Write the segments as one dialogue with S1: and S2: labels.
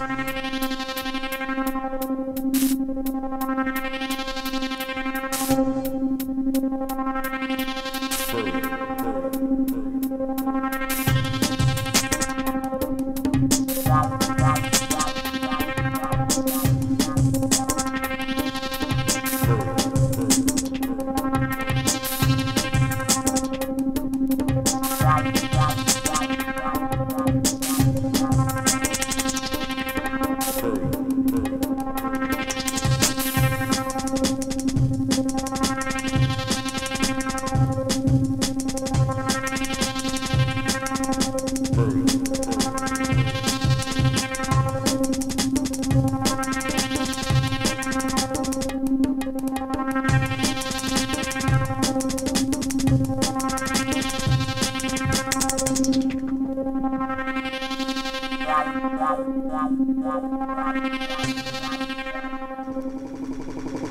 S1: you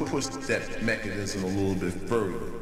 S1: Push that mechanism a little bit further.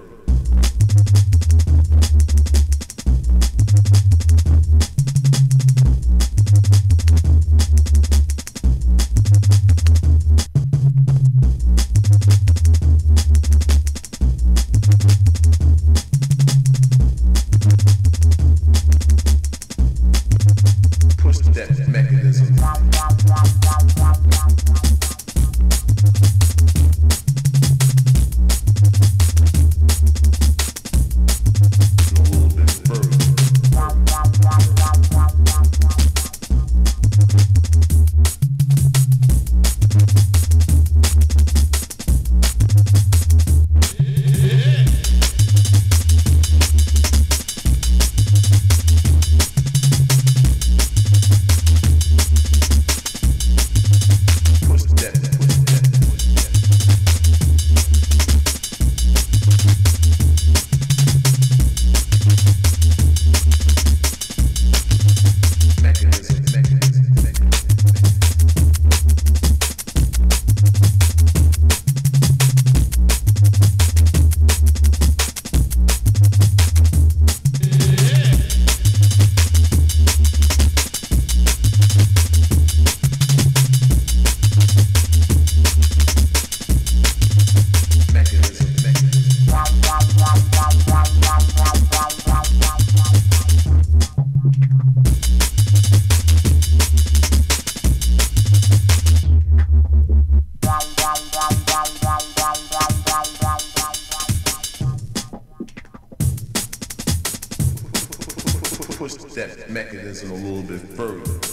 S1: Mechanism a little bit further.